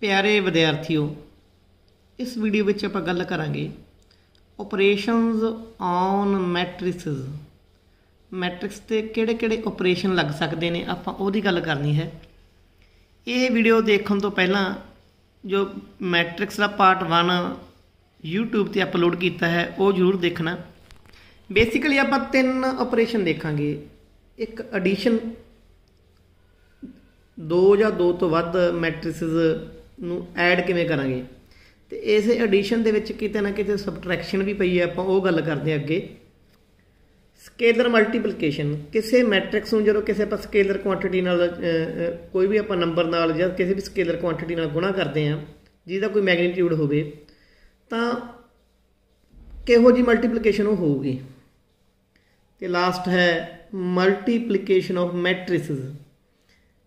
ਪਿਆਰੇ ਵਿਦਿਆਰਥੀਓ, ਇਸ ਵੀਡੀਓ ਵਿੱਚ ਆਪਾਂ ਗੱਲ ਕਰਾਂਗੇ ਆਪਰੇਸ਼ਨਸ ਔਨ ਮੈਟ੍ਰਿਕਸ ਮੈਟ੍ਰਿਕਸ ਤੇ ਕਿਹੜੇ-ਕਿਹੜੇ ਆਪਰੇਸ਼ਨ ਲੱਗ ਸਕਦੇ ਨੇ, ਆਪਾਂ ਉਹਦੀ ਗੱਲ ਕਰਨੀ ਹੈ। ਇਹ ਵੀਡੀਓ ਦੇਖਣ ਤੋਂ ਪਹਿਲਾਂ ਜੋ ਮੈਟ੍ਰਿਕਸ ਦਾ ਪਾਰਟ 1 YouTube ਤੇ ਅਪਲੋਡ ਕੀਤਾ ਹੈ, ਉਹ ਜ਼ਰੂਰ ਦੇਖਣਾ। ਬੇਸਿਕਲੀ ਆਪਾਂ ਤਿੰਨ ਆਪਰੇਸ਼ਨ ਦੇਖਾਂਗੇ। ਇੱਕ ਐਡੀਸ਼ਨ ਦੋ ਜਾਂ ਦੋ ਤੋਂ ਵੱਧ ਮੈਟ੍ਰਿਸਸ ਨੂੰ ਐਡ ਕਿਵੇਂ ਕਰਾਂਗੇ? ਤੇ ਇਸ ਐਡੀਸ਼ਨ ਦੇ ਵਿੱਚ ਕਿਤੇ ਨਾ ਕਿਤੇ ਸਬਟਰੈਕਸ਼ਨ ਵੀ ਪਈ ਹੈ, ਆਪਾਂ ਉਹ ਗੱਲ ਕਰਦੇ ਹਾਂ ਅੱਗੇ। ਸਕੇਲਰ ਮਲਟੀਪਲੀਕੇਸ਼ਨ ਕਿਸੇ ਮੈਟ੍ਰਿਕਸ ਨੂੰ ਜਦੋਂ ਕਿਸੇ ਆਪਾਂ ਸਕੇਲਰ ਕੁਆਂਟੀਟੀ ਨਾਲ ਕੋਈ ਵੀ ਆਪਾਂ ਨੰਬਰ ਨਾਲ ਜਾਂ ਕਿਸੇ ਵੀ ਸਕੇਲਰ ਕੁਆਂਟੀਟੀ ਨਾਲ ਗੁਣਾ ਕਰਦੇ ਹਾਂ, ਜਿਹਦਾ ਕੋਈ ਮੈਗਨੀਟਿਊਡ ਹੋਵੇ, ਤਾਂ ਕਿਹੋ ਜੀ ਮਲਟੀਪਲੀਕੇਸ਼ਨ ਉਹ ਹੋਊਗੀ? ਤੇ ਲਾਸਟ ਹੈ ਮਲਟੀਪਲੀਕੇਸ਼ਨ ਆਫ ਮੈਟ੍ਰਿਸਸ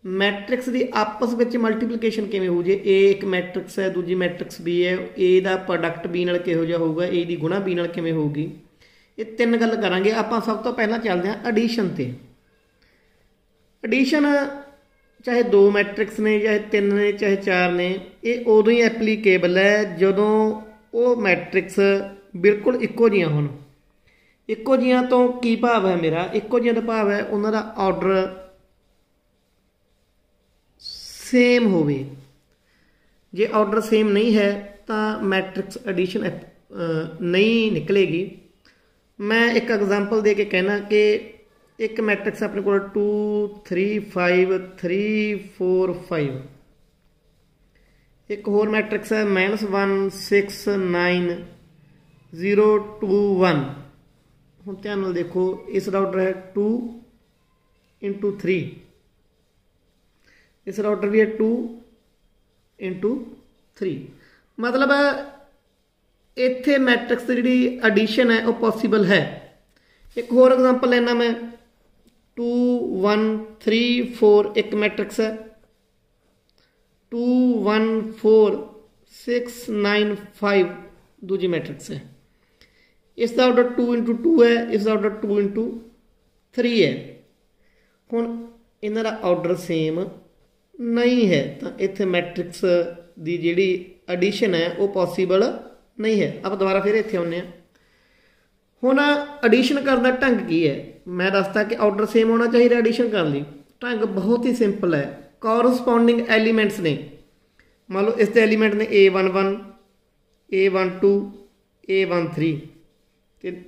ਮੈਟ੍ਰਿਕਸ ਦੀ ਆਪਸ ਵਿੱਚ ਮਲਟੀਪਲੀਕੇਸ਼ਨ ਕਿਵੇਂ ਹੋ ਜੇ? A ਇੱਕ ਮੈਟ੍ਰਿਕਸ ਹੈ, ਦੂਜੀ ਮੈਟ੍ਰਿਕਸ B ਹੈ, A ਦਾ ਪ੍ਰੋਡਕਟ B ਨਾਲ ਕਿਹੋ ਜਿਹਾ ਹੋਊਗਾ, A ਦੀ ਗੁਣਾ B ਨਾਲ ਕਿਵੇਂ ਹੋਊਗੀ? ਇਹ ਤਿੰਨ ਗੱਲ ਕਰਾਂਗੇ। ਆਪਾਂ ਸਭ ਤੋਂ ਪਹਿਲਾਂ ਚੱਲਦੇ ਹਾਂ ਐਡੀਸ਼ਨ ਤੇ। ਐਡੀਸ਼ਨ ਚਾਹੇ ਦੋ ਮੈਟ੍ਰਿਕਸ ਨੇ, ਚਾਹੇ ਤਿੰਨ ਨੇ, ਚਾਹੇ ਚਾਰ ਨੇ, ਇਹ ਉਦੋਂ ਹੀ ਐਪਲੀਕੇਬਲ ਹੈ ਜਦੋਂ ਉਹ ਮੈਟ੍ਰਿਕਸ ਬਿਲਕੁਲ ਇੱਕੋ ਜੀਆਂ ਹੋਣ। ਇੱਕੋ ਜੀਆਂ ਤੋਂ ਕੀ ਭਾਵ ਹੈ ਮੇਰਾ? ਇੱਕੋ ਜੀਆਂ ਦਾ ਭਾਵ ਹੈ ਉਹਨਾਂ ਦਾ ਆਰਡਰ ਸੇਮ ਹੋਵੇ ਜੇ ਆਰਡਰ ਸੇਮ ਨਹੀਂ ਹੈ ਤਾਂ ਮੈਟ੍ਰਿਕਸ ਐਡੀਸ਼ਨ ਨਹੀਂ ਨਿਕਲੇਗੀ ਮੈਂ ਇੱਕ ਐਗਜ਼ਾਮਪਲ ਦੇ ਕੇ ਕਹਿਣਾ ਕਿ ਇੱਕ ਮੈਟ੍ਰਿਕਸ ਆਪਣੇ ਕੋਲ 2 3 5 3 4 5 ਇੱਕ ਹੋਰ ਮੈਟ੍ਰਿਕਸ ਹੈ -1 6 9 0 2 1 ਹੁਣ ਧਿਆਨ ਨਾਲ ਦੇਖੋ ਇਸ ਦਾ ਆਰਡਰ ਹੈ 2 3 ਇਸ ਦਾ ਆਰਡਰ ਵੀ ਹੈ 2 3 ਮਤਲਬ, ਇੱਥੇ ਮੈਟ੍ਰਿਕਸ ਦੀ ਜਿਹੜੀ ਐਡੀਸ਼ਨ ਹੈ, ਉਹ ਪੋਸੀਬਲ ਹੈ। ਇੱਕ ਹੋਰ ਐਗਜ਼ਾਮਪਲ ਲੈਣਾ ਮੈਂ। 2 1 3 4 ਇੱਕ ਮੈਟ੍ਰਿਕਸ ਹੈ। 2 1 4 6 9 5 ਦੂਜੀ ਮੈਟ੍ਰਿਕਸ ਹੈ। ਇਸ ਦਾ ਆਰਡਰ 2 2 ਹੈ, ਇਸ ਦਾ ਆਰਡਰ 2 3 ਹੈ। ਹੁਣ ਇਹਨਾਂ ਦਾ ਆਰਡਰ ਸੇਮ ਨਹੀਂ ਹੈ, ਤਾਂ ਇੱਥੇ ਮੈਟ੍ਰਿਕਸ ਦੀ ਜਿਹੜੀ ਐਡੀਸ਼ਨ ਹੈ, ਉਹ ਪੋਸੀਬਲ ਨਹੀਂ ਹੈ। ਆਪਾਂ ਦੁਬਾਰਾ ਫਿਰ ਇੱਥੇ ਆਉਂਦੇ ਆ ਹੁਣ ਐਡੀਸ਼ਨ ਕਰਨ ਦਾ ਢੰਗ ਕੀ ਹੈ? ਮੈਂ ਦੱਸਦਾ ਕਿ ਆਰਡਰ ਸੇਮ ਹੋਣਾ ਚਾਹੀਦਾ ਐਡੀਸ਼ਨ ਕਰਨ ਲਈ। ਢੰਗ ਬਹੁਤ ਹੀ ਸਿੰਪਲ ਹੈ। ਕੋਰਸਪੋਂਡਿੰਗ ਐਲੀਮੈਂਟਸ ਨੇ। ਮੰਨ ਲਓ, ਇਸ ਦੇ ਐਲੀਮੈਂਟ ਨੇ a11 a12 a13 ਤੇ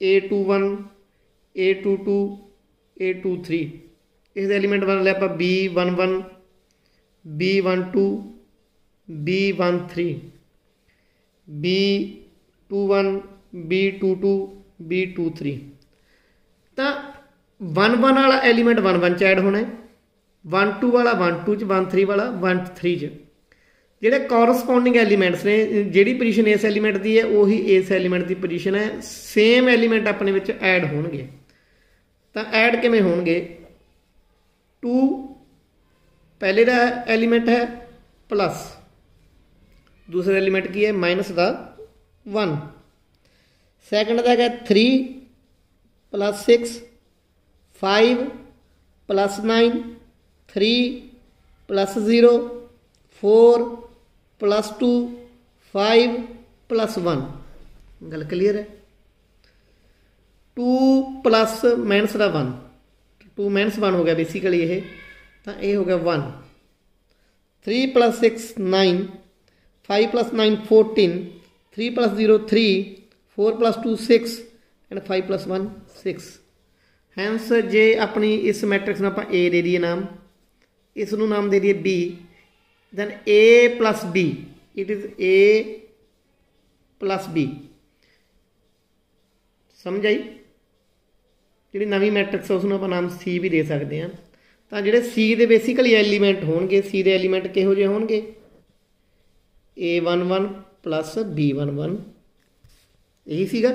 a21 a22 a23 ਇਸ ਦੇ ਐਲੀਮੈਂਟ ਬਣ ਲਿਆ ਆਪਾਂ b11 b12 b13 B21 B22 B23 ਤਾਂ 11 ਵਾਲਾ ਐਲੀਮੈਂਟ 11 ਚ ਐਡ ਹੋਣਾ ਹੈ। 12 ਵਾਲਾ 12 ਚ 13 ਵਾਲਾ 13 ਚ। ਜਿਹੜੇ ਕੋਰਸਪੋਂਡਿੰਗ ਐਲੀਮੈਂਟਸ ਨੇ, ਜਿਹੜੀ ਪੋਜੀਸ਼ਨ ਇਸ ਐਲੀਮੈਂਟ ਦੀ ਹੈ, ਉਹੀ ਇਸ ਐਲੀਮੈਂਟ ਦੀ ਪੋਜੀਸ਼ਨ ਹੈ। ਸੇਮ ਐਲੀਮੈਂਟ ਆਪਣੇ ਵਿੱਚ ਐਡ ਹੋਣਗੇ। ਤਾਂ ਐਡ ਕਿਵੇਂ ਹੋਣਗੇ? 2 ਪਹਿਲੇ ਦਾ ਐਲੀਮੈਂਟ ਹੈ ਪਲੱਸ ਦੂਸਰਾ ਐਲੀਮੈਂਟ ਕੀ ਹੈ ਮਾਈਨਸ ਦਾ 1 ਸੈਕੰਡ ਦਾ ਹੈਗਾ 3 plus 6 5 plus 9 3 plus 0 4 plus 2 5 plus 1 ਗੱਲ ਕਲੀਅਰ ਹੈ 2 ਪਲੱਸ ਮਾਈਨਸ ਦਾ 1 2 ਮਾਈਨਸ 1 ਹੋ ਗਿਆ ਬੇਸਿਕਲੀ ਇਹ ਤਾਂ ਇਹ ਹੋ ਗਿਆ 1 3 plus 6 9 5 plus 9 14 3 plus 0 3 4 plus 2 6 and 5 plus 1 6 hence ਜੇ ਆਪਣੀ ਇਸ ਮੈਟ੍ਰਿਕਸ ਨੂੰ ਆਪਾਂ A ਦੇ ਦਈਏ ਨਾਮ ਇਸ ਨੂੰ ਨਾਮ ਦੇ ਦਈਏ B, then A plus B. It is A plus B. ਸਮਝ ਆਈ? ਜਿਹੜੀ ਨਵੀਂ ਮੈਟ੍ਰਿਕਸ ਉਸ ਨੂੰ ਆਪਾਂ ਨਾਮ C ਵੀ ਦੇ ਸਕਦੇ ਹਾਂ। ਤਾਂ ਜਿਹੜੇ C ਦੇ ਬੇਸਿਕਲੀ ਐਲੀਮੈਂਟ ਹੋਣਗੇ, C ਦੇ ਐਲੀਮੈਂਟ ਕਿਹੋ ਜਿਹੇ ਹੋਣਗੇ? A11 B11 ਇਹੀ ਸੀਗਾ।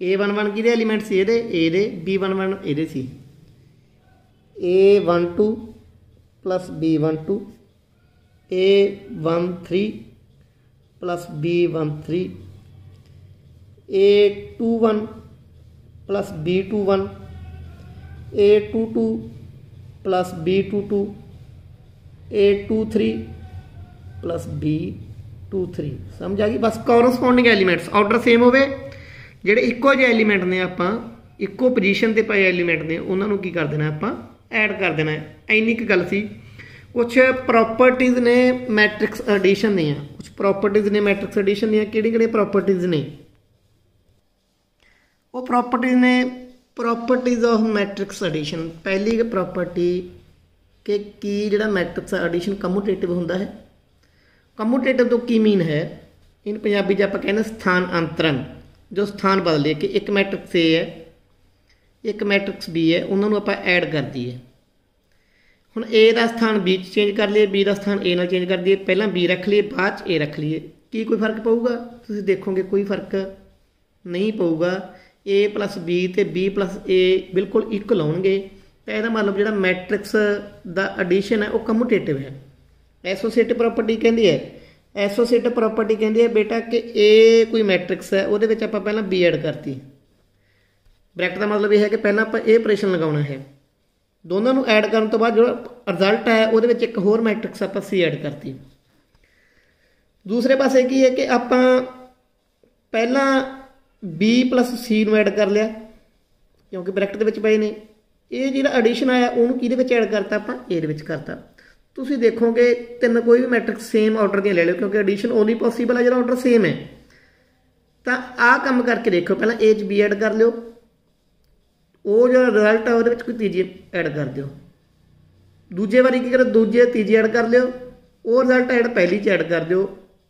A11 ਕਿਹਦੇ ਐਲੀਮੈਂਟ ਸੀ ਇਹਦੇ? A ਦੇ B11 ਇਹਦੇ ਸੀ। A12 B12 A13 B13 A21 B21 A22 plus B22 A23 b 2 3 ਸਮਝ ਆ ਗਈ? ਬਸ ਕੋਰਸਪੋਂਡਿੰਗ ਐਲੀਮੈਂਟਸ ਆਰਡਰ ਸੇਮ ਹੋਵੇ। ਜਿਹੜੇ ਇੱਕੋ ਜਿਹੇ ਐਲੀਮੈਂਟ ਨੇ ਆਪਾਂ, ਇੱਕੋ ਪੋਜੀਸ਼ਨ ਤੇ ਪਏ ਐਲੀਮੈਂਟ ਨੇ, ਉਹਨਾਂ ਨੂੰ ਕੀ ਕਰ ਦੇਣਾ ਆਪਾਂ? ਐਡ ਕਰ ਦੇਣਾ। ਹੈ ਇੰਨੀ ਕੁ ਗੱਲ ਸੀ। ਕੁਝ ਪ੍ਰਾਪਰਟੀਆਂ ਨੇ ਮੈਟ੍ਰਿਕਸ ਐਡੀਸ਼ਨ ਦੀਆਂ। ਕੁਝ ਪ੍ਰਾਪਰਟੀਆਂ ਨੇ ਮੈਟ੍ਰਿਕਸ ਐਡੀਸ਼ਨ ਦੀਆਂ। ਕਿਹੜੀ ਕਿਹੜੀ ਪ੍ਰਾਪਰਟੀਆਂ ਨੇ? ਉਹ ਪ੍ਰਾਪਰਟੀਆਂ ਨੇ ਪ੍ਰੋਪਰਟੀਜ਼ ਆਫ ਮੈਟ੍ਰਿਕਸ ਐਡੀਸ਼ਨ ਪਹਿਲੀ ਪ੍ਰੋਪਰਟੀ ਕਿ ਕੀ ਜਿਹੜਾ ਮੈਟ੍ਰਿਕਸ ਐਡੀਸ਼ਨ ਕਮਿਊਟੇਟਿਵ ਹੁੰਦਾ ਹੈ। ਕਮਿਊਟੇਟਿਵ ਤੋਂ ਕੀ ਮੀਨ ਹੈ? ਇਨ ਪੰਜਾਬੀ ਚ ਆਪਾਂ ਕਹਿੰਦੇ ਸਥਾਨ ਅੰਤਰਨ। ਜੋ ਸਥਾਨ ਬਦਲੇ ਕਿ ਇੱਕ ਮੈਟ੍ਰਿਕਸ A ਹੈ, ਇੱਕ ਮੈਟ੍ਰਿਕਸ B ਹੈ, ਉਹਨਾਂ ਨੂੰ ਆਪਾਂ ਐਡ ਕਰ ਦਈਏ। ਹੁਣ A ਦਾ ਸਥਾਨ B ਚ ਚੇਂਜ ਕਰ ਲਈਏ, B ਦਾ ਸਥਾਨ A ਨਾਲ ਚੇਂਜ ਕਰ ਦਈਏ, ਪਹਿਲਾਂ B ਰੱਖ ਲਈਏ, ਬਾਅਦ ਚ A ਰੱਖ ਲਈਏ। ਕੀ ਕੋਈ ਫ਼ਰਕ ਪਊਗਾ? ਤੁਸੀਂ ਦੇਖੋਗੇ ਕੋਈ ਫ਼ਰਕ ਨਹੀਂ ਪਊਗਾ। A B ਤੇ B A ਬਿਲਕੁਲ ਇਕੁਅਲ ਹੋਣਗੇ। ਤਾਂ ਇਹਦਾ ਮਤਲਬ ਜਿਹੜਾ ਮੈਟ੍ਰਿਕਸ ਦਾ ਐਡੀਸ਼ਨ ਹੈ, ਉਹ ਕਮਿਊਟੇਟਿਵ ਹੈ। ਐਸੋਸੀਏਟਿਵ ਪ੍ਰਾਪਰਟੀ ਕਹਿੰਦੀ ਹੈ। ਐਸੋਸੀਏਟਿਵ ਪ੍ਰਾਪਰਟੀ ਕਹਿੰਦੀ ਹੈ, ਬੇਟਾ, ਕਿ A ਕੋਈ ਮੈਟ੍ਰਿਕਸ ਹੈ, ਉਹਦੇ ਵਿੱਚ ਆਪਾਂ ਪਹਿਲਾਂ B ਐਡ ਕਰਤੀ। ਬ੍ਰੈਕਟ ਦਾ ਮਤਲਬ ਇਹ ਹੈ ਕਿ ਪਹਿਲਾਂ ਆਪਾਂ ਇਹ ਆਪਰੇਸ਼ਨ ਲਗਾਉਣਾ ਹੈ। ਦੋਨਾਂ ਨੂੰ ਐਡ ਕਰਨ ਤੋਂ ਬਾਅਦ ਜਿਹੜਾ ਰਿਜ਼ਲਟ ਹੈ, ਉਹਦੇ ਵਿੱਚ ਇੱਕ ਹੋਰ ਮੈਟ੍ਰਿਕਸ ਆਪਾਂ ਸੀ ਐਡ ਕਰਤੀ। ਦੂਸਰੇ ਪਾਸੇ ਕੀ ਹੈ ਕਿ ਆਪਾਂ ਪਹਿਲਾਂ B C ਨੂੰ ਐਡ ਕਰ ਲਿਆ, ਕਿਉਂਕਿ ਬ੍ਰੈਕਟ ਦੇ ਵਿੱਚ ਪਏ ਨੇ। ਇਹ ਜਿਹੜਾ ਐਡੀਸ਼ਨ ਆਇਆ, ਉਹਨੂੰ ਕਿਹਦੇ ਵਿੱਚ ਐਡ ਕਰਤਾ ਆਪਾਂ? A ਦੇ ਵਿੱਚ ਕਰਤਾ। ਤੁਸੀਂ ਦੇਖੋਗੇ, ਤਿੰਨ ਕੋਈ ਵੀ ਮੈਟ੍ਰਿਕਸ ਸੇਮ ਆਰਡਰ ਦੀਆਂ ਲੈ ਲਿਓ, ਕਿਉਂਕਿ ਐਡੀਸ਼ਨ ਓਨਲੀ ਪੋਸੀਬਲ ਹੈ ਜਿਹੜਾ ਆਰਡਰ ਸੇਮ ਹੈ। ਤਾਂ ਆਹ ਕੰਮ ਕਰਕੇ ਦੇਖੋ, ਪਹਿਲਾਂ A 'ਚ B ਐਡ ਕਰ ਲਿਓ। ਉਹ ਜਿਹੜਾ ਰਿਜ਼ਲਟ ਹੈ ਉਹਦੇ ਵਿੱਚ ਕੋਈ ਤੀਜੀ ਐਡ ਕਰ ਦਿਓ। ਦੂਜੇ ਵਾਰੀ ਕੀ ਕਰੋ, ਦੂਜੇ ਤੀਜੀ ਐਡ ਕਰ ਲਿਓ। ਉਹ ਰਿਜ਼ਲਟ ਐਡ ਪਹਿਲੀ 'ਚ ਐਡ ਕਰ ਦਿਓ।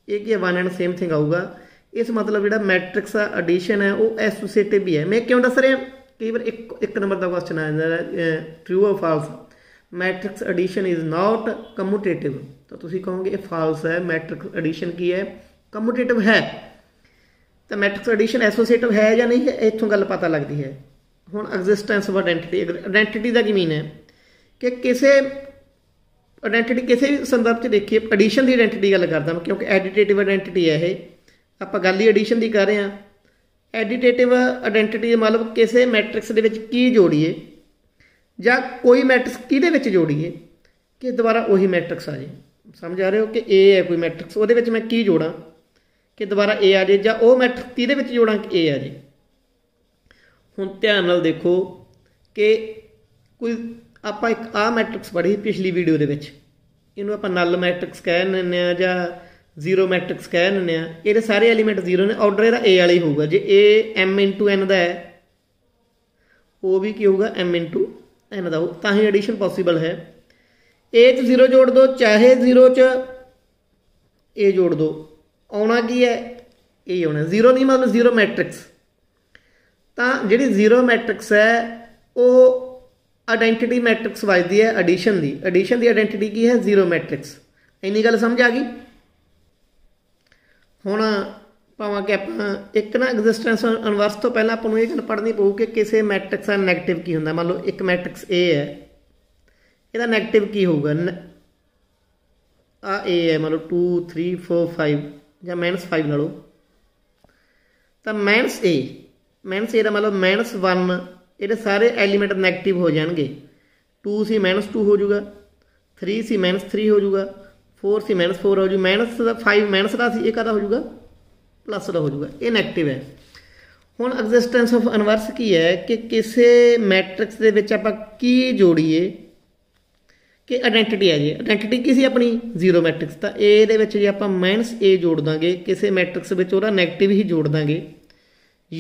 ਇਹ ਕੀ ਹੈ? ਵਨ ਐਂਡ ਸੇਮ ਥਿੰਗ ਆਊਗਾ। ਇਸ ਮਤਲਬ ਜਿਹੜਾ ਮੈਟ੍ਰਿਕਸ ਦਾ ਐਡੀਸ਼ਨ ਹੈ, ਉਹ ਐਸੋਸੀਏਟਿਵ ਵੀ ਹੈ। ਮੈਂ ਕਿਉਂ ਦੱਸ ਰਿਹਾ? ਕਈ ਵਾਰ ਇੱਕ ਇੱਕ ਨੰਬਰ ਦਾ ਕੁਐਸਚਨ ਆ ਜਾਂਦਾ ਹੈ true or false matrix addition is not commutative ਤਾਂ ਤੁਸੀਂ ਕਹੋਗੇ, ਇਹ ਫਾਲਸ ਹੈ। ਮੈਟ੍ਰਿਕਸ ਐਡੀਸ਼ਨ ਕੀ ਹੈ? ਕਮਿਊਟੇਟਿਵ ਹੈ। ਤਾਂ ਮੈਟ੍ਰਿਕਸ ਐਡੀਸ਼ਨ ਐਸੋਸੀਏਟਿਵ ਹੈ ਜਾਂ ਨਹੀਂ ਹੈ ਇੱਥੋਂ ਗੱਲ ਪਤਾ ਲੱਗਦੀ ਹੈ। ਹੁਣ ਐਗਜ਼ਿਸਟੈਂਸ ਆਫ ਆਇਡੈਂਟੀਟੀ ਆਇਡੈਂਟੀਟੀ ਦਾ ਕੀ ਮੀਨ ਹੈ? ਕਿ ਕਿਸੇ ਆਇਡੈਂਟੀਟੀ ਕਿਸੇ ਵੀ ਸੰਦਰਭ 'ਚ ਦੇਖੀਏ ਐਡੀਸ਼ਨ ਦੀ ਆਇਡੈਂਟੀਟੀ ਗੱਲ ਕਰਦਾ ਮੈਂ, ਕਿਉਂਕਿ ਐਡੀਟੇਟਿਵ ਆਇਡੈਂਟੀਟੀ ਹੈ ਇਹ। ਆਪਾਂ ਗੱਲ ਹੀ ਐਡੀਸ਼ਨ ਦੀ ਕਰ ਰਹੇ ਹਾਂ। ਐਡੀਟੇਟਿਵ ਆਇਡੈਂਟੀਟੀ ਮਤਲਬ ਕਿਸੇ ਮੈਟ੍ਰਿਕਸ ਦੇ ਵਿੱਚ ਕੀ ਜੋੜੀਏ ਜਾਂ ਕੋਈ ਮੈਟ੍ਰਿਕਸ ਕਿਹਦੇ ਵਿੱਚ ਜੋੜੀਏ ਕਿ ਦੁਬਾਰਾ ਉਹੀ ਮੈਟ੍ਰਿਕਸ ਆ ਜੇ। ਸਮਝ ਆ ਰਹੇ ਹੋ ਕਿ A ਹੈ ਕੋਈ ਮੈਟ੍ਰਿਕਸ ਉਹਦੇ ਵਿੱਚ ਮੈਂ ਕੀ ਜੋੜਾਂ? ਕਿ ਦੁਬਾਰਾ A ਆ ਜੇ ਜਾਂ ਉਹ ਮੈਟ੍ਰਿਕਸ ਕਿਹਦੇ ਵਿੱਚ ਜੋੜਾਂ ਕਿ A ਆ ਜੇ? ਹੁਣ ਧਿਆਨ ਨਾਲ ਦੇਖੋ ਕਿ ਕੋਈ ਆਪਾਂ ਇੱਕ ਆ ਮੈਟ੍ਰਿਕਸ ਪੜ੍ਹੀ ਪਿਛਲੀ ਵੀਡੀਓ ਦੇ ਵਿੱਚ। ਇਹਨੂੰ ਆਪਾਂ ਨਲ ਮੈਟ੍ਰਿਕਸ ਕਹਿ ਲੈਂਦੇ ਆ ਜਾਂ ਜ਼ੀਰੋ ਮੈਟ੍ਰਿਕਸ ਕਹਿ ਦਿੰਦੇ ਆ। ਇਹਦੇ ਸਾਰੇ ਐਲੀਮੈਂਟ ਜ਼ੀਰੋ ਨੇ। ਆਰਡਰ ਇਹਦਾ A ਵਾਲਾ ਹੀ ਹੋਊਗਾ। ਜੇ A m n ਦਾ ਹੈ, ਉਹ ਵੀ ਕੀ ਹੋਊਗਾ? M n ਦਾ। ਹੋ ਤਾਂ ਹੀ ਐਡੀਸ਼ਨ ਪੋਸੀਬਲ ਹੈ। A 'ਚ ਜ਼ੀਰੋ ਜੋੜ ਦੋ। ਚਾਹੇ ਜ਼ੀਰੋ 'ਚ A ਜੋੜ ਦੋ। ਆਉਣਾ ਕੀ ਹੈ? A ਆਉਣਾ। ਜ਼ੀਰੋ ਨਹੀਂ ਮਤਲਬ ਜ਼ੀਰੋ ਮੈਟ੍ਰਿਕਸ। ਤਾਂ ਜਿਹੜੀ ਜ਼ੀਰੋ ਮੈਟ੍ਰਿਕਸ ਹੈ, ਉਹ ਆਇਡੈਂਟੀਟੀ ਮੈਟ੍ਰਿਕਸ ਵਜਦੀ ਹੈ ਐਡੀਸ਼ਨ ਦੀ। ਐਡੀਸ਼ਨ ਦੀ ਆਇਡੈਂਟੀਟੀ ਕੀ ਹੈ? Zero matrix. ਇੰਨੀ ਗੱਲ ਸਮਝ ਆ ਗਈ? ਹੁਣ ਭਾਵਾਂ ਕਿ ਆਪਾਂ ਇੱਕ ਨਾ ਐਗਜ਼ਿਸਟੈਂਸ ਇਨਵਰਸ ਤੋਂ ਪਹਿਲਾਂ ਆਪਾਂ ਨੂੰ ਇਹ ਗੱਲ ਪੜ੍ਹਨੀ ਪਊ ਕਿ ਕਿਸੇ ਮੈਟ੍ਰਿਕਸ ਦਾ ਨੈਗੇਟਿਵ ਕੀ ਹੁੰਦਾ। ਮੰਨ ਲਓ ਇੱਕ ਮੈਟ੍ਰਿਕਸ A ਹੈ। ਇਹਦਾ ਨੈਗੇਟਿਵ ਕੀ ਹੋਊਗਾ? ਆ A ਹੈ, ਮੰਨ ਲਓ 2 3 4 5 ਜਾਂ -5 ਲਾ ਲਓ ਤਾਂ ਮਾਈਨਸ A ਮਾਈਨਸ A ਦਾ ਮਤਲਬ -1 ਇਹਦੇ ਸਾਰੇ ਐਲੀਮੈਂਟ ਨੈਗੇਟਿਵ ਹੋ ਜਾਣਗੇ। 2 ਸੀ -2 ਹੋ ਜਾਊਗਾ। 3 ਸੀ -3 ਹੋ ਜਾਊਗਾ। 4c -4 ਹੋ ਜੂ। ਮਾਈਨਸ ਦਾ 5 ਮਾਈਨਸ ਦਾ ਸੀ, ਇਹ ਕਦਾ ਹੋ ਜਾਊਗਾ ਪਲੱਸ ਦਾ ਹੋ ਜਾਊਗਾ ਇਹ 네ਗੇਟਿਵ ਹੈ। ਹੁਣ ਐਗਜ਼ਿਸਟੈਂਸ ਆਫ ਇਨਵਰਸ ਕੀ ਹੈ ਕਿ ਕਿਸੇ ਮੈਟ੍ਰਿਕਸ ਦੇ ਵਿੱਚ ਆਪਾਂ ਕੀ ਜੋੜੀਏ? ਕਿ ਆਇਡੈਂਟੀਟੀ ਹੈ ਜੀ। ਆਇਡੈਂਟੀਟੀ ਕੀ ਸੀ ਆਪਣੀ? ਜ਼ੀਰੋ ਮੈਟ੍ਰਿਕਸ ਤਾਂ A ਦੇ ਵਿੱਚ ਜੇ ਆਪਾਂ -a ਜੋੜ ਦਾਂਗੇ, ਕਿਸੇ ਮੈਟ੍ਰਿਕਸ ਵਿੱਚ ਉਹਦਾ 네ਗੇਟਿਵ ਹੀ ਜੋੜ ਦਾਂਗੇ।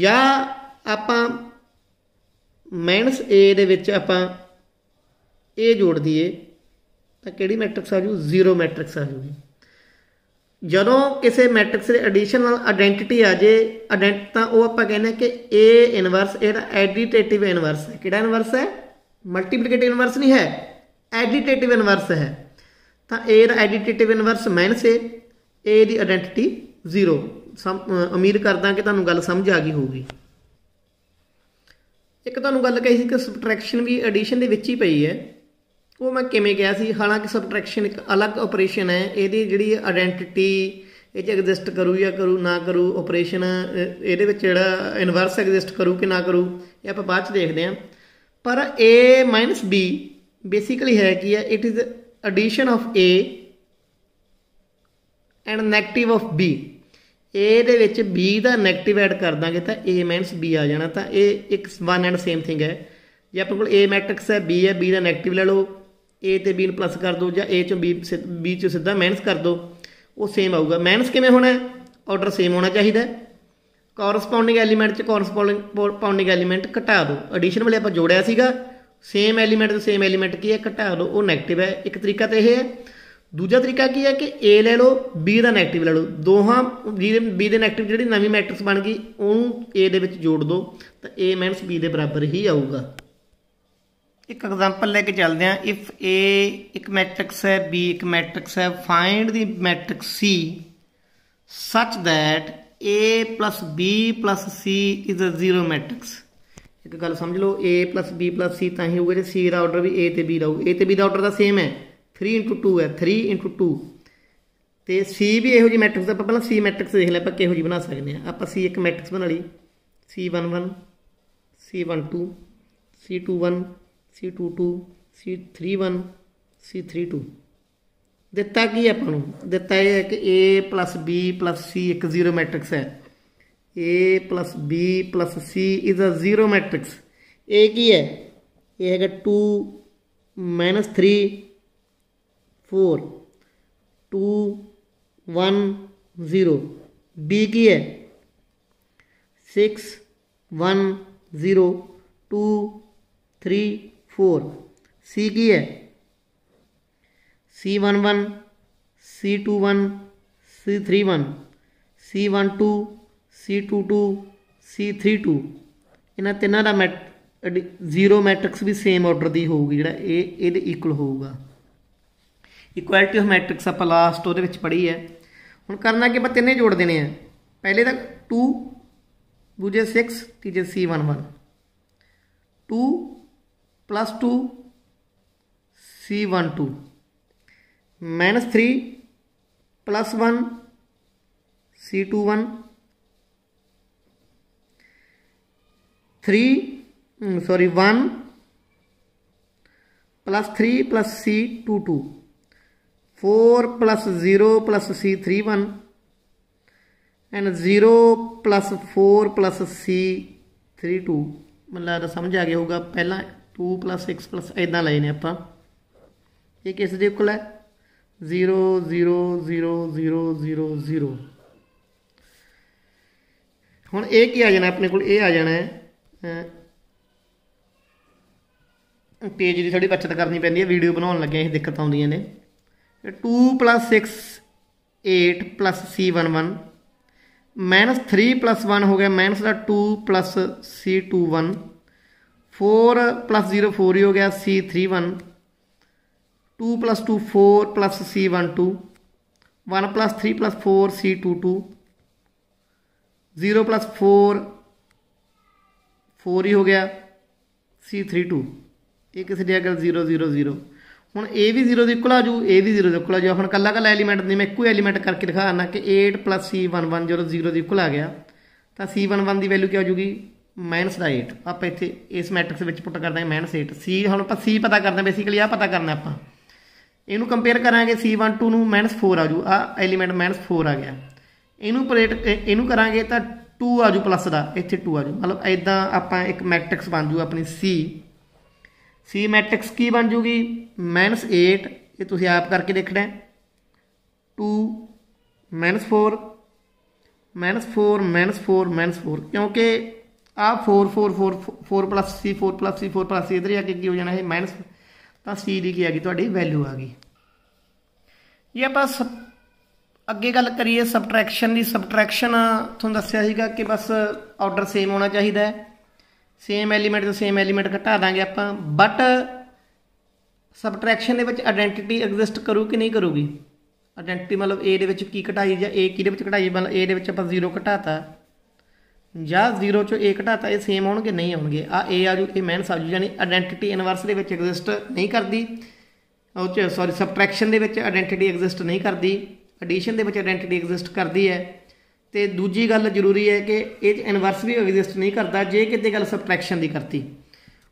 ਜਾਂ ਆਪਾਂ -a ਦੇ ਵਿੱਚ ਆਪਾਂ a ਜੋੜ ਦਈਏ। ਤਾਂ ਕਿਹੜੀ ਮੈਟ੍ਰਿਕਸ ਆ ਜੂ? ਜ਼ੀਰੋ ਮੈਟ੍ਰਿਕਸ ਆ ਜੂਗੀ। ਜਦੋਂ ਕਿਸੇ ਮੈਟ੍ਰਿਕਸ ਦੇ ਐਡੀਸ਼ਨ ਨਾਲ ਆਇਡੈਂਟੀਟੀ ਆ ਜੇ ਆਇਡੈਂਟ ਤਾਂ ਉਹ ਆਪਾਂ ਕਹਿੰਦੇ ਕਿ A ਇਨਵਰਸ ਇਹਦਾ ਐਡੀਟੇਟਿਵ ਇਨਵਰਸ ਹੈ। ਕਿਹੜਾ ਇਨਵਰਸ ਹੈ? ਮਲਟੀਪਲੀਕੇਟਿਵ ਇਨਵਰਸ ਨਹੀਂ ਹੈ। ਐਡੀਟੇਟਿਵ ਇਨਵਰਸ ਹੈ। ਤਾਂ A the additive inverse minus A A ਦੀ ਆਇਡੈਂਟੀਟੀ 0 ਉਮੀਦ ਕਰਦਾ ਕਿ ਤੁਹਾਨੂੰ ਗੱਲ ਸਮਝ ਆ ਗਈ ਹੋਊਗੀ। ਇੱਕ ਤੁਹਾਨੂੰ ਗੱਲ ਕਹੀ ਸੀ ਕਿ ਸਬਟ੍ਰੈਕਸ਼ਨ ਵੀ ਐਡੀਸ਼ਨ ਦੇ ਵਿੱਚ ਹੀ ਪਈ ਹੈ। ਉਹ ਮੈਂ ਕਿਵੇਂ ਕਿਹਾ ਸੀ? ਹਾਲਾਂਕਿ ਸਬਟ੍ਰੈਕਸ਼ਨ ਇੱਕ ਅਲੱਗ ਆਪਰੇਸ਼ਨ ਹੈ। ਇਹਦੀ ਜਿਹੜੀ ਆਇਡੈਂਟੀਟੀ ਇਹ ਚ ਐਗਜ਼ਿਸਟ ਕਰੂ ਜਾਂ ਕਰੂ, ਨਾ ਕਰੂ ਆਪਰੇਸ਼ਨ ਇਹਦੇ ਵਿੱਚ ਜਿਹੜਾ ਇਨਵਰਸ ਐਗਜ਼ਿਸਟ ਕਰੂ ਕਿ ਨਾ ਕਰੂ, ਇਹ ਆਪਾਂ ਬਾਅਦ ਚ ਦੇਖਦੇ ਹਾਂ ਪਰ a b ਬੇਸਿਕਲੀ ਹੈ ਕੀ ਹੈ? It is addition of a and negative of b ਦੇ ਵਿੱਚ b ਦਾ ਨੈਗੇਟਿਵ ਐਡ ਕਰ ਦਾਂਗੇ ਤਾਂ a b ਆ ਜਾਣਾ। ਤਾਂ ਇਹ ਇੱਕ ਵਨ ਐਂਡ ਸੇਮ ਥਿੰਗ ਹੈ। ਜੇ ਆਪਣੇ ਕੋਲ a ਮੈਟ੍ਰਿਕਸ ਹੈ, b ਹੈ, b ਦਾ ਨੈਗੇਟਿਵ ਲੈ ਲਓ। ਏ ਤੇ ਬੀ ਨੂੰ ਪਲੱਸ ਕਰ ਦਿਓ ਜਾਂ ਏ ਚੋਂ b ਬੀ ਚੋਂ ਸਿੱਧਾ ਮਾਈਨਸ ਕਰ ਦਿਓ ਉਹ ਸੇਮ ਆਊਗਾ। ਮਾਈਨਸ ਕਿਵੇਂ ਹੋਣਾ ਆਰਡਰ ਸੇਮ ਹੋਣਾ ਚਾਹੀਦਾ ਕੋਰਸਪੌਂਡਿੰਗ ਐਲੀਮੈਂਟ ਚ ਕੋਰਸਪੌਂਡਿੰਗ ਐਲੀਮੈਂਟ ਘਟਾ ਦਿਓ ਐਡੀਸ਼ਨ ਵਾਲੇ ਆਪਾਂ ਜੋੜਿਆ ਸੀਗਾ ਸੇਮ ਐਲੀਮੈਂਟ ਤੇ ਸੇਮ ਐਲੀਮੈਂਟ ਕੀ ਹੈ? ਘਟਾ ਦਿਓ ਉਹ ਨੈਗੇਟਿਵ ਹੈ। ਇੱਕ ਤਰੀਕਾ ਤੇ ਇਹ ਹੈ। ਦੂਜਾ ਤਰੀਕਾ ਕੀ ਹੈ ਕਿ a ਲੈ ਲਓ, b ਦਾ ਨੈਗੇਟਿਵ ਲੈ ਲਓ। ਦੋਹਾਂ, b ਦੇ b ਦੇ 네ਗੇਟਿਵ ਜਿਹੜੀ ਨਵੀਂ ਮੈਟ੍ਰਿਕਸ ਬਣ ਗਈ, ਉਹਨੂੰ a ਦੇ ਵਿੱਚ ਜੋੜ ਦਿਓ ਤਾਂ a b ਦੇ ਬਰਾਬਰ ਹੀ ਆਊਗਾ। ਇੱਕ ਐਗਜ਼ਾਮਪਲ ਲੈ ਕੇ ਚੱਲਦੇ ਹਾਂ। ਇਫ a ਇੱਕ ਮੈਟ੍ਰਿਕਸ ਹੈ, b ਇੱਕ ਮੈਟ੍ਰਿਕਸ ਹੈ find the matrix c such that a b c is a zero matrix. ਇੱਕ ਗੱਲ ਸਮਝ ਲਓ, a b c ਤਾਂ ਹੀ ਹੋਊਗਾ ਜੇ c ਦਾ ਆਰਡਰ ਵੀ a ਤੇ b ਦਾ ਹੋਊ। A ਤੇ b ਦਾ ਆਰਡਰ ਦਾ ਸੇਮ ਹੈ। 3 2 ਹੈ। 3 2 ਤੇ c ਵੀ ਇਹੋ ਜਿਹੀ ਮੈਟ੍ਰਿਕਸ ਆਪਾਂ ਪਹਿਲਾਂ c ਮੈਟ੍ਰਿਕਸ ਦੇਖ ਲਿਆ, ਆਪਾਂ ਕਿਹੋ ਜਿਹੀ ਬਣਾ ਸਕਦੇ ਆ ਆਪਾਂ c ਇੱਕ ਮੈਟ੍ਰਿਕਸ ਬਣਾ ਲਈ। C11 c12 c21 c22 c31 c32 ਦਿੱਤਾ ਕੀ ਆਪਾਂ ਨੂੰ ਦਿੱਤਾ ਇਹ ਹੈ ਕਿ a b c ਇੱਕ ਜ਼ੀਰੋ ਮੈਟ੍ਰਿਕਸ ਹੈ a plus b plus c is a zero matrix a ਕੀ ਹੈ ਇਹ ਹੈਗਾ 2 minus 3 4 2 1 0 b ਕੀ ਹੈ 6 1 0 2 3 4 ਸੀ ਕੀ ਹੈ? C11 c21 c31 c12 C22 C32 ਇਹਨਾਂ ਤਿੰਨਾਂ ਦਾ ਮੈਟ ਜ਼ੀਰੋ ਮੈਟ੍ਰਿਕਸ ਵੀ ਸੇਮ ਆਰਡਰ ਦੀ ਹੋਊਗੀ, ਜਿਹੜਾ ਇਹ ਇਹਦੇ ਇਕੁਅਲ ਹੋਊਗਾ। ਇਕੁਐਲਿਟੀ ਆਫ ਮੈਟ੍ਰਿਕਸ ਆਪਾਂ ਲਾਸਟ ਉਹਦੇ ਵਿੱਚ ਪੜ੍ਹੀ ਹੈ। ਹੁਣ ਕਰਨਾ ਕਿ ਆਪਾਂ ਤਿੰਨੇ ਜੋੜ ਦੇਣੇ ਆ। ਪਹਿਲੇ ਤਾਂ 2 ਦੂਜੇ 6 ਤੀਜੇ C11 2 2 C12 3 1 C21 3 sorry 1 plus 3 plus c 2 2 4 plus 0 plus c 3 1 and 0 plus 4 plus c 3 2 ਮੈਨੂੰ ਲੱਗਦਾ ਸਮਝ ਆ ਗਿਆ ਹੋਊਗਾ ਪਹਿਲਾਂ 2 plus 6 plus ਇਦਾਂ ਲਏ ਨੇ ਆਪਾਂ। ਇਹ ਕਿਸ ਦੇ ਇਕੁਅਲ ਹੈ? 0 0 0 0 0 0 ਹੁਣ ਇਹ ਕੀ ਆ ਜਾਣਾ ਆਪਣੇ ਕੋਲ? ਇਹ ਆ ਜਾਣਾ ਹੈ ਪੇਜ ਦੀ ਥੋੜੀ ਬਚਤ ਕਰਨੀ ਪੈਂਦੀ ਹੈ ਵੀਡੀਓ ਬਣਾਉਣ ਲੱਗਿਆ ਇਹ ਦਿੱਕਤ ਆਉਂਦੀਆਂ ਨੇ। 2 6 8 C11 ਮਾਈਨਸ 3 1 ਹੋ ਗਿਆ ਮਾਈਨਸ ਦਾ 2 C21 4 0 4 ਹੀ ਹੋ ਗਿਆ C31 2 2 4 C12 1 3 4 C22 0 4 4 ਹੀ ਹੋ ਗਿਆ C32 ਇਹ ਕਿਸੇ ਦੀ ਅਗਰ 0 0 0 ਹੁਣ ਇਹ ਵੀ 0 ਦੇ ਇਕੁਅਲ ਆ ਜੂ ਇਹ ਵੀ 0 ਦੇ ਇਕੁਅਲ ਆ ਜੂ ਹੁਣ ਕੱਲਾ ਕੱਲਾ ਐਲੀਮੈਂਟ ਨਹੀਂ ਮੈਂ ਇੱਕੋ ਐਲੀਮੈਂਟ ਕਰਕੇ ਦਿਖਾਣਾ ਕਿ 8 C11 ਜਦੋਂ 0 ਦੇ ਇਕੁਅਲ ਆ ਗਿਆ, ਤਾਂ C11 ਦੀ ਵੈਲਿਊ ਕੀ ਆ ਜੂਗੀ 8 ਆਪਾਂ ਇੱਥੇ ਇਸ ਮੈਟ੍ਰਿਕਸ ਵਿੱਚ ਪੁੱਟ ਕਰਦੇ ਹਾਂ ਮਾਈਨਸ 8 C, ਹੁਣ ਆਪਾਂ C ਪਤਾ ਕਰਦੇ ਹਾਂ ਬੇਸਿਕਲੀ ਆ ਪਤਾ ਕਰਨਾ ਆਪਾਂ। ਇਹਨੂੰ ਕੰਪੇਅਰ ਕਰਾਂਗੇ C12 ਨੂੰ ਮਾਈਨਸ 4 ਆ ਜੂ। ਆ ਐਲੀਮੈਂਟ ਮਾਈਨਸ 4 ਆ ਗਿਆ। ਇਹਨੂੰ ਪਲੇਟ ਇਹਨੂੰ ਕਰਾਂਗੇ ਤਾਂ 2 ਆ ਜੂ ਪਲੱਸ ਦਾ। ਇੱਥੇ 2 ਆ ਜੂ। ਮਤਲਬ ਐਦਾਂ ਆਪਾਂ ਇੱਕ ਮੈਟ੍ਰਿਕਸ ਬਣ ਜੂ ਆਪਣੀ C C ਮੈਟ੍ਰਿਕਸ ਕੀ ਬਣ ਜੂਗੀ? -8 ਇਹ ਤੁਸੀਂ ਆਪ ਕਰਕੇ ਦੇਖਣਾ 2 4 4 4 4 ਕਿਉਂਕਿ ਆ 4 4 4 4 ਸੀ 4 C 4 C, ਇਧਰ ਆ ਕੇ ਕੀ ਹੋ ਜਾਣਾ ਇਹ ਮਾਈਨਸ ਤਾਂ ਸੀ ਦੀ ਕੀ ਆ ਗਈ? ਤੁਹਾਡੀ ਵੈਲਿਊ ਆ ਗਈ। ਇਹ ਆਪਾਂ ਅੱਗੇ ਗੱਲ ਕਰੀਏ ਸਬਟਰੈਕਸ਼ਨ ਦੀ ਸਬਟਰੈਕਸ਼ਨ ਤੁਹਾਨੂੰ ਦੱਸਿਆ ਸੀਗਾ ਕਿ ਬਸ ਆਰਡਰ ਸੇਮ ਹੋਣਾ ਚਾਹੀਦਾ ਹੈ। ਸੇਮ ਐਲੀਮੈਂਟ ਤੋਂ ਸੇਮ ਐਲੀਮੈਂਟ ਘਟਾ ਦਾਂਗੇ ਆਪਾਂ ਬਟ ਸਬਟਰੈਕਸ਼ਨ ਦੇ ਵਿੱਚ ਆਇਡੈਂਟੀਟੀ ਐਗਜ਼ਿਸਟ ਕਰੂ ਕਿ ਨਹੀਂ ਕਰੂਗੀ? ਆਇਡੈਂਟੀਟੀ ਮਤਲਬ A ਦੇ ਵਿੱਚ ਕੀ ਘਟਾਈ ਜਾਂ A ਕਿਹਦੇ ਵਿੱਚ ਘਟਾਈ? ਮਤਲਬ A ਦੇ ਵਿੱਚ ਆਪਾਂ 0 ਘਟਾਤਾ। ਜਾਂ 0 ਚੋਂ A ਘਟਾਤਾ, ਇਹ ਸੇਮ ਹੋਣਗੇ ਨਹੀਂ ਹੋਣਗੇ ਆ A ਆ ਜੂ, ਇਹ ਮਾਈਨਸ ਆ ਜੂ, ਯਾਨੀ ਆਇਡੈਂਟੀਟੀ ਇਨਵਰਸ ਦੇ ਵਿੱਚ ਐਗਜ਼ਿਸਟ ਨਹੀਂ ਕਰਦੀ। ਉਹ ਚ ਸੌਰੀ ਸਬਟ੍ਰੈਕਸ਼ਨ ਦੇ ਵਿੱਚ ਆਇਡੈਂਟੀਟੀ ਐਗਜ਼ਿਸਟ ਨਹੀਂ ਕਰਦੀ। ਐਡੀਸ਼ਨ ਦੇ ਵਿੱਚ ਆਇਡੈਂਟੀਟੀ ਐਗਜ਼ਿਸਟ ਕਰਦੀ ਹੈ। ਤੇ ਦੂਜੀ ਗੱਲ ਜ਼ਰੂਰੀ ਹੈ ਕਿ ਇਹ ਇਨਵਰਸ ਵੀ ਐਗਜ਼ਿਸਟ ਨਹੀਂ ਕਰਦਾ, ਜੇ ਕਿਤੇ ਗੱਲ ਸਬਟ੍ਰੈਕਸ਼ਨ ਦੀ ਕਰਤੀ।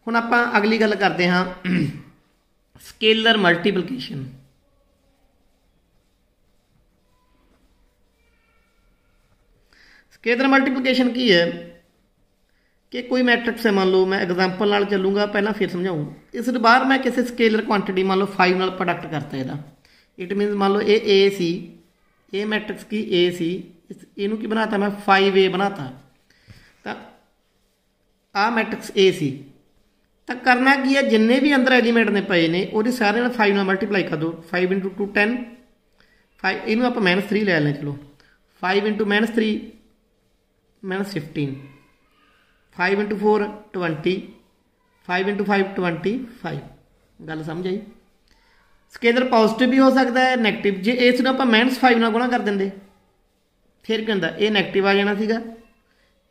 ਹੁਣ ਆਪਾਂ ਅਗਲੀ ਗੱਲ ਕਰਦੇ ਹਾਂ। ਸਕੇਲਰ ਮਲਟੀਪਲੀਕੇਸ਼ਨ ਸਕੇਲਰ ਮਲਟੀਪਲੀਕੇਸ਼ਨ ਕੀ ਹੈ? ਕਿ ਕੋਈ ਮੈਟ੍ਰਿਕਸ ਹੈ ਮੰਨ ਲਓ, ਮੈਂ ਐਗਜ਼ਾਮਪਲ ਨਾਲ ਚੱਲੂਗਾ, ਪਹਿਲਾਂ ਫਿਰ ਸਮਝਾਉਂ ਇਸ ਤੋਂ ਬਾਅਦ ਮੈਂ ਕਿਸੇ ਸਕੇਲਰ ਕੁਆਂਟੀਟੀ ਮੰਨ ਲਓ 5 ਨਾਲ ਪ੍ਰੋਡਕਟ ਕਰਤਾ ਇਹਦਾ। ਇਟ ਮੀਨਸ ਮੰਨ ਲਓ, ਇਹ A ਸੀ, ਇਹ ਮੈਟ੍ਰਿਕਸ ਕੀ A ਸੀ, ਇਸ- ਇਹਨੂੰ ਕੀ ਬਣਾਤਾ ਮੈਂ? 5A ਬਣਾਤਾ। ਤਾਂ ਆ ਮੈਟ੍ਰਿਕਸ A ਸੀ। ਤਾਂ ਕਰਨਾ ਕੀ ਹੈ? ਜਿੰਨੇ ਵੀ ਅੰਦਰ ਐਲੀਮੈਂਟ ਨੇ ਪਏ ਨੇ, ਉਹਦੇ ਸਾਰੇ ਨਾਲ 5 ਨਾਲ ਮਲਟੀਪਲਾਈ ਕਰ ਦਿਓ। 5 2 10 5 ਇਹਨੂੰ ਆਪਾਂ -3 ਲੈ ਲੈਂ ਚਲੋ। 5 -3 minus 15 5 into 4 20 5 into 5 25 ਗੱਲ ਸਮਝ ਆਈ? ਸਕੇਲਰ ਪੋਜ਼ਿਟਿਵ ਵੀ ਹੋ ਸਕਦਾ ਹੈ 네ਗੇਟਿਵ ਜੇ ਇਸ ਨੂੰ ਆਪਾਂ -5 ਨਾਲ ਗੁਣਾ ਕਰ ਦਿੰਦੇ, ਫਿਰ ਕੀ ਹੁੰਦਾ? ਇਹ 네ਗੇਟਿਵ ਆ ਜਾਣਾ ਸੀਗਾ।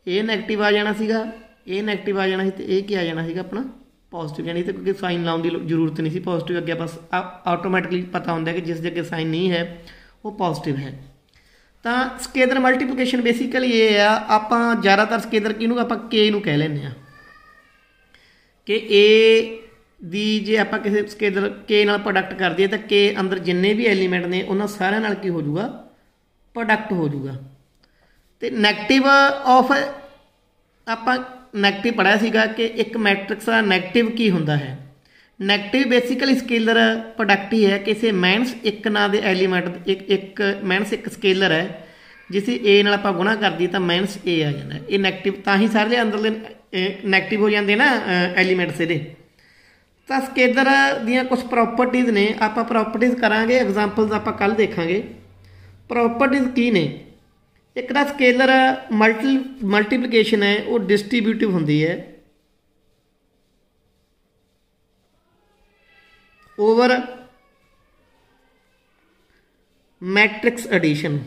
ਇਹ 네ਗੇਟਿਵ ਆ ਜਾਣਾ ਸੀਗਾ। ਇਹ 네ਗੇਟਿਵ ਆ ਜਾਣਾ ਸੀ ਤੇ ਇਹ ਕੀ ਆ ਜਾਣਾ ਸੀਗਾ ਆਪਣਾ? ਪੋਜ਼ਿਟਿਵ ਯਾਨੀ ਤੇ ਕਿਉਂਕਿ ਸਾਈਨ ਲਾਉਣ ਦੀ ਜ਼ਰੂਰਤ ਨਹੀਂ ਸੀ। ਪੋਜ਼ਿਟਿਵ ਅੱਗੇ ਬਸ ਆਟੋਮੈਟਿਕਲੀ ਪਤਾ ਹੁੰਦਾ ਕਿ ਜਿਸ ਦੇ ਅੱਗੇ ਸਾਈਨ ਨਹੀਂ ਹੈ, ਉਹ ਪੋਜ਼ਿਟਿਵ ਹੈ। ਤਾਂ ਸਕੇਲਰ ਮਲਟੀਪਲੀਕੇਸ਼ਨ ਬੇਸਿਕਲੀ ਇਹ ਆ, ਆਪਾਂ ਜ਼ਿਆਦਾਤਰ ਸਕੇਲਰ ਕਿਹਨੂੰ ਆਪਾਂ k ਨੂੰ ਕਹਿ ਲੈਂਦੇ ਆ। ਕਿ a ਦੀ ਜੇ ਆਪਾਂ ਕਿਸੇ ਸਕੇਲਰ k ਨਾਲ ਪ੍ਰੋਡਕਟ ਕਰ ਦਈਏ ਤਾਂ k ਅੰਦਰ ਜਿੰਨੇ ਵੀ ਐਲੀਮੈਂਟ ਨੇ, ਉਹਨਾਂ ਸਾਰਿਆਂ ਨਾਲ ਕੀ ਹੋ ਜਾਊਗਾ ਪ੍ਰੋਡਕਟ ਹੋ ਜਾਊਗਾ ਤੇ 네ਗੇਟਿਵ ਆਫ ਆਪਾਂ 네ਗੇਟਿਵ ਪੜਾਇਆ ਸੀਗਾ ਕਿ ਇੱਕ ਮੈਟ੍ਰਿਕਸ ਦਾ 네ਗੇਟਿਵ ਕੀ ਹੁੰਦਾ ਹੈ? ਨੈਗੇਟਿਵ ਬੇਸਿਕਲ ਸਕੇਲਰ ਪ੍ਰੋਡਕਟ ਹੀ ਹੈ ਕਿਸੇ ਮਾਈਨਸ ਇੱਕ ਨਾਂ ਦੇ ਐਲੀਮੈਂਟ ਇੱਕ ਇੱਕ ਮਾਈਨਸ ਇੱਕ ਸਕੇਲਰ ਹੈ ਜਿਸੇ a ਨਾਲ ਆਪਾਂ ਗੁਣਾ ਕਰਦੀ ਤਾਂ ਮਾਈਨਸ a ਆ ਜਾਂਦਾ ਇਹ ਨੈਗੇਟਿਵ ਤਾਂ ਹੀ ਸਾਰੇ ਅੰਦਰ ਦੇ ਨੈਗੇਟਿਵ ਹੋ ਜਾਂਦੇ ਨਾ ਐਲੀਮੈਂਟਸ ਇਹਦੇ ਤਾਂ ਸਕੇਲਰ ਦੀਆਂ ਕੁਝ ਪ੍ਰਾਪਰਟੀਆਂ ਨੇ ਆਪਾਂ ਪ੍ਰਾਪਰਟੀਆਂ ਕਰਾਂਗੇ ਐਗਜ਼ਾਮਪਲਸ ਆਪਾਂ ਕੱਲ ਦੇਖਾਂਗੇ ਪ੍ਰਾਪਰਟੀਆਂ ਕੀ ਨੇ ਇੱਕ ਤਾਂ ਸਕੇਲਰ ਮਲਟੀ ਮਲਟੀਪਲੀਕੇਸ਼ਨ ਹੈ ਉਹ ਡਿਸਟ੍ਰੀਬਿਊਟਿਵ ਹੁੰਦੀ ਹੈ ਓਵਰ ਮੈਟ੍ਰਿਕਸ ਐਡੀਸ਼ਨ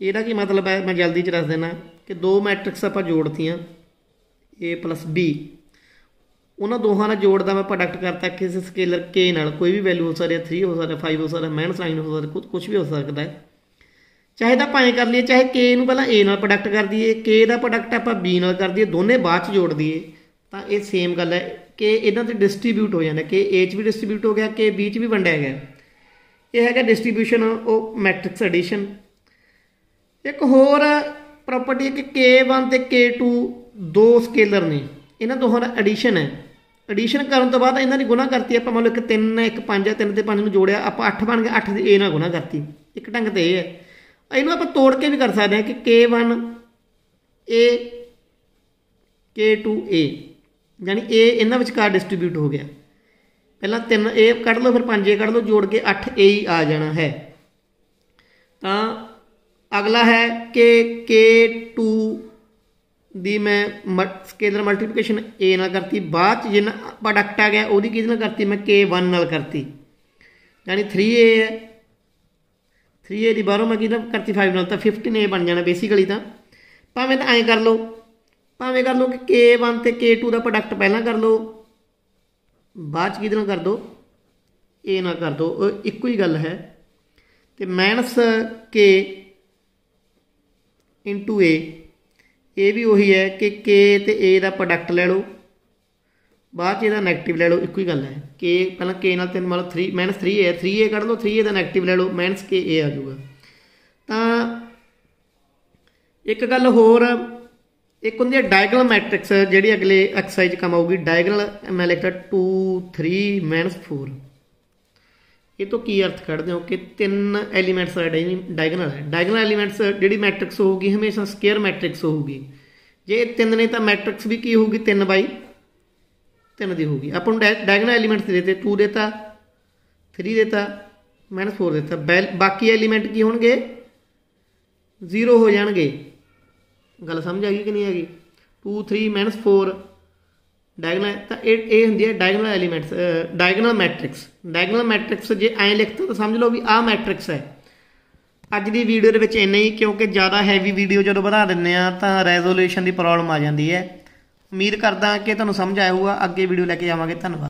ਇਹਦਾ ਕੀ ਮਤਲਬ ਹੈ? ਮੈਂ ਜਲਦੀ ਚ ਦੱਸ ਦੇਣਾ ਕਿ ਦੋ ਮੈਟ੍ਰਿਕਸ ਆਪਾਂ ਜੋੜਤੀਆਂ, a b ਉਹਨਾਂ ਦੋਹਾਂ ਨਾਲ ਜੋੜਦਾ ਮੈਂ ਪ੍ਰੋਡਕਟ ਕਰਤਾ ਕਿਸੇ ਸਕੇਲਰ k ਨਾਲ। ਕੋਈ ਵੀ ਵੈਲਿਊ ਹੋ ਸਕਦੀ ਹੈ 3 ਹੋ ਸਕਦਾ 5 ਹੋ ਸਕਦਾ ਮਾਈਨਸ 9 ਹੋ ਸਕਦਾ ਕੁਝ ਵੀ ਹੋ ਸਕਦਾ ਹੈ। ਚਾਹੇ ਤਾਂ ਭਾਵੇਂ ਕਰ ਲਈਏ, ਚਾਹੇ k ਨੂੰ ਪਹਿਲਾਂ a ਨਾਲ ਪ੍ਰੋਡਕਟ ਕਰ ਦਈਏ। K ਦਾ ਪ੍ਰੋਡਕਟ ਆਪਾਂ b ਨਾਲ ਕਰ ਦਈਏ, ਦੋਨੇ ਬਾਅਦ ਚ ਜੋੜ ਦਈਏ। ਤਾਂ ਇਹ ਸੇਮ ਗੱਲ ਹੈ। ਕਿ ਇਹਨਾਂ ਤੇ ਡਿਸਟ੍ਰੀਬਿਊਟ ਹੋ ਜਾਂਦਾ ਕਿ a ਚ ਵੀ ਡਿਸਟ੍ਰੀਬਿਊਟ ਹੋ ਗਿਆ, ਕਿ b ਚ ਵੀ ਵੰਡਿਆ ਗਿਆ। ਇਹ ਹੈਗਾ ਡਿਸਟ੍ਰੀਬਿਊਸ਼ਨ ਉਹ ਮੈਟ੍ਰਿਕਸ ਐਡੀਸ਼ਨ ਇੱਕ ਹੋਰ ਪ੍ਰਾਪਰਟੀ ਹੈ ਕਿ k1 ਤੇ k2 ਦੋ ਸਕੇਲਰ ਨੇ। ਇਹਨਾਂ ਦੋਹਾਂ ਦਾ ਐਡੀਸ਼ਨ ਹੈ। ਐਡੀਸ਼ਨ ਕਰਨ ਤੋਂ ਬਾਅਦ ਇਹਨਾਂ ਦੀ ਗੁਣਾ ਕਰਤੀ, ਆਪਾਂ ਮੰਨ ਲਓ ਇੱਕ 3 ਹੈ ਇੱਕ 5 ਹੈ 3 ਤੇ 5 ਨੂੰ ਜੋੜਿਆ, ਆਪਾਂ 8 ਬਣ ਗਿਆ 8 ਦੀ a ਨਾਲ ਗੁਣਾ ਕਰਤੀ। ਇੱਕ ਢੰਗ ਤੇ ਇਹ ਹੈ। ਇਹਨੂੰ ਆਪਾਂ ਤੋੜ ਕੇ ਵੀ ਕਰ ਸਕਦੇ ਹਾਂ ਕਿ k1 a k2a ਯਾਨੀ a ਇਹਨਾਂ ਵਿਚਕਾਰ ਡਿਸਟ੍ਰੀਬਿਊਟ ਹੋ ਗਿਆ। ਪਹਿਲਾਂ 3a ਕੱਢ ਲਓ, ਫਿਰ 5a ਕੱਢ ਲਓ, ਜੋੜ ਕੇ 8a ਹੀ ਆ ਜਾਣਾ ਹੈ। ਤਾਂ ਅਗਲਾ ਹੈ ਕਿ k2 ਦੀ ਮੈਂ ਸਕੇਲਰ ਮਲਟੀਪਲੀਕੇਸ਼ਨ a ਨਾਲ ਕਰਤੀ। ਬਾਅਦ ਚ ਜਿੰਨਾ ਪ੍ਰੋਡਕਟ ਆ ਗਿਆ, ਉਹਦੀ ਕਿਹਦੇ ਨਾਲ ਕਰਤੀ? ਮੈਂ k1 ਨਾਲ ਕਰਤੀ। ਯਾਨੀ 3a ਹੈ। 3a ਦੀ ਬਾਹਰੋਂ ਮੈਂ ਕਿਹਦੇ ਨਾਲ ਕਰਤੀ? 5 ਨਾਲ। ਤਾਂ 15a ਬਣ ਜਾਣਾ ਬੇਸਿਕਲੀ ਤਾਂ। ਭਾਵੇਂ ਤਾਂ ਐਂ ਕਰ ਲਓ। ਭਾਵੇਂ ਕਰ ਲਓ ਕਿ k1 ਤੇ k2 ਦਾ ਪ੍ਰੋਡਕਟ ਪਹਿਲਾਂ ਕਰ ਲਓ, ਬਾਅਦ ਚ ਕਿਹਦੇ ਨਾਲ ਕਰ ਦੋ? A ਨਾ ਕਰ ਦੋ। ਇੱਕੋ ਹੀ ਗੱਲ ਹੈ। ਤੇ ਮਾਈਨਸ k ਇਨਟੂ a ਇਹ ਵੀ ਉਹੀ ਹੈ ਕਿ k ਤੇ a ਦਾ ਪ੍ਰੋਡਕਟ ਲੈ ਲਓ, ਬਾਅਦ ਚ ਇਹਦਾ 네ਗੇਟਿਵ ਲੈ ਲਓ, ਇੱਕੋ ਹੀ ਗੱਲ ਹੈ। K ਪਹਿਲਾਂ k ਨਾਲ ਤਿੰਨ ਮਤਲਬ 3 3a ਹੈ 3a ਕੱਢ ਲਓ 3a ਦਾ 네ਗੇਟਿਵ ਲੈ ਲਓ k a ਆ ਜਾਊਗਾ। ਤਾਂ ਇੱਕ ਗੱਲ ਹੋਰ ਇੱਕ ਹੁੰਦੀ ਹੈ ਡਾਇਗਨਲ ਮੈਟ੍ਰਿਕਸ ਜਿਹੜੀ ਅਗਲੇ ਐਕਸਰਸਾਈਜ਼ ਕੰਮ ਆਊਗੀ ਡਾਇਗਨਲ ਮੈਂ ਲਿਖਦਾ 2 3 4 ਇਹ ਤੋਂ ਕੀ ਅਰਥ ਕੱਢਦੇ ਹੋ ਕਿ ਤਿੰਨ ਐਲੀਮੈਂਟਸ ਦਾ ਡਾਇਗਨਲ ਹੈ? ਡਾਇਗਨਲ ਐਲੀਮੈਂਟਸ ਜਿਹੜੀ ਮੈਟ੍ਰਿਕਸ ਹੋਊਗੀ, ਹਮੇਸ਼ਾ ਸਕੁਅਰ ਮੈਟ੍ਰਿਕਸ ਹੋਊਗੀ। ਜੇ ਇਹ ਤਿੰਨ ਨੇ ਤਾਂ ਮੈਟ੍ਰਿਕਸ ਵੀ ਕੀ ਹੋਊਗੀ? 3 ਬਾਈ 3 ਦੀ ਹੋਊਗੀ। ਆਪਾਂ ਨੂੰ ਡਾਇਗਨਲ ਐਲੀਮੈਂਟਸ ਦੇਤੇ 2 ਦੇਤਾ 3 ਦੇਤਾ -4 ਦੇਤਾ। ਬਾਕੀ ਐਲੀਮੈਂਟ ਕੀ ਹੋਣਗੇ? 0 ਹੋ ਜਾਣਗੇ। ਗੱਲ ਸਮਝ ਆ ਗਈ ਕਿ ਨਹੀਂ ਆ ਗਈ? 2 3 4 ਡਾਇਗਨਲ ਤਾਂ ਇਹ ਇਹ ਹੁੰਦੀ ਹੈ diagonal elements diagonal matrix diagonal matrix ਜੇ ਐਂ ਲਿਖਤਾ ਤਾਂ ਸਮਝ ਲਓ ਵੀ ਆਹ ਮੈਟ੍ਰਿਕਸ ਹੈ। ਅੱਜ ਦੀ ਵੀਡੀਓ ਦੇ ਵਿੱਚ ਇੰਨਾ ਹੀ, ਕਿਉਂਕਿ ਜ਼ਿਆਦਾ ਹੈਵੀ ਵੀਡੀਓ ਜਦੋਂ ਵਧਾ ਦਿੰਨੇ ਆ ਤਾਂ ਰੈਜ਼ੋਲੂਸ਼ਨ ਦੀ ਪ੍ਰੋਬਲਮ ਆ ਜਾਂਦੀ ਹੈ। ਉਮੀਦ ਕਰਦਾ ਕਿ ਤੁਹਾਨੂੰ ਸਮਝ ਆਇਆ ਹੋਊਗਾ। ਅੱਗੇ ਵੀਡੀਓ ਲੈ ਕੇ ਜਾਵਾਂਗੇ। ਧੰਨਵਾਦ।